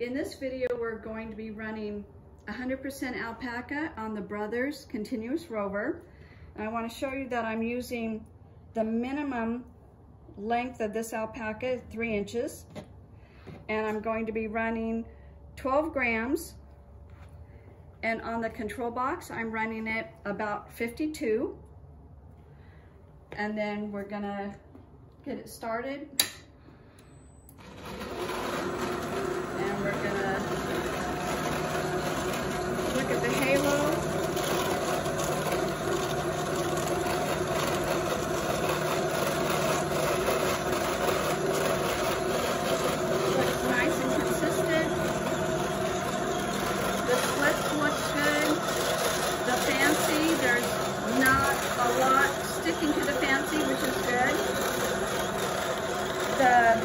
In this video, we're going to be running 100% alpaca on the Brothers Continuous Rover. And I want to show you that I'm using the minimum length of this alpaca, three inches. And I'm going to be running 12 grams. And on the control box, I'm running it about 52. And then we're gonna get it started. And we're gonna look at the halo. Looks nice and consistent. The splits look good. The fancy, there's not a lot sticking to the fancy, which is good. The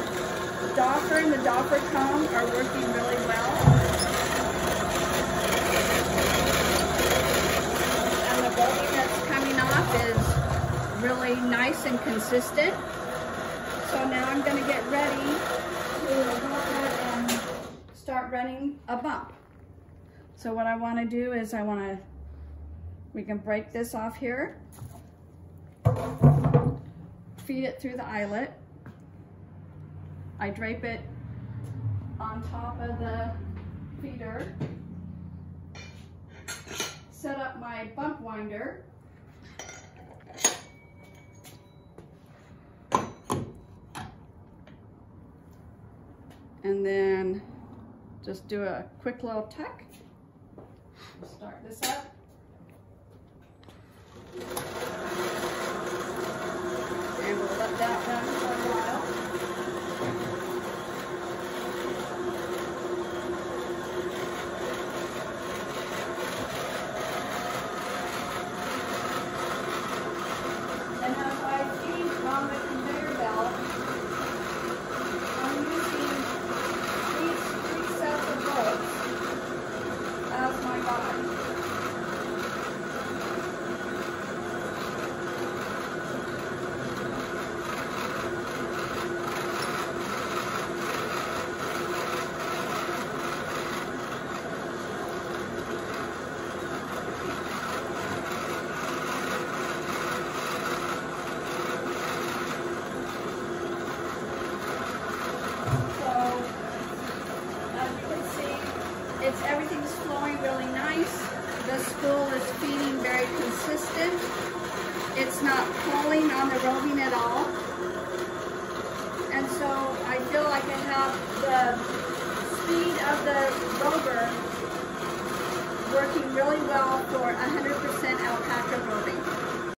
doffer and the doffer comb are working really well. And the bolting that's coming off is really nice and consistent. So now I'm gonna get ready to go ahead and start running a bump. So what I wanna do is I wanna, we can break this off here, feed it through the eyelet. I drape it on top of the feeder, set up my bump winder, and then just do a quick little tuck. Start this up. And we'll let that run for a while. And as I feed on the conveyor belt, I'm using these three sets of bolts as my guide. So, as you can see, it's everything's flowing really nice. The spool is feeding very consistent. It's not pulling on the roving at all. And so I feel like I have the speed of the rover working really well for 100%